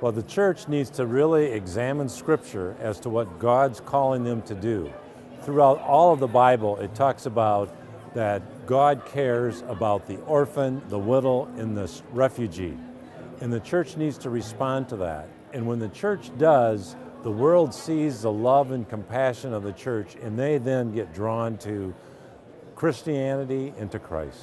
Well, the church needs to really examine Scripture as to what God's calling them to do. Throughout all of the Bible, it talks about that God cares about the orphan, the widow, and the refugee. And the church needs to respond to that. And when the church does, the world sees the love and compassion of the church, and they then get drawn to Christianity and to Christ.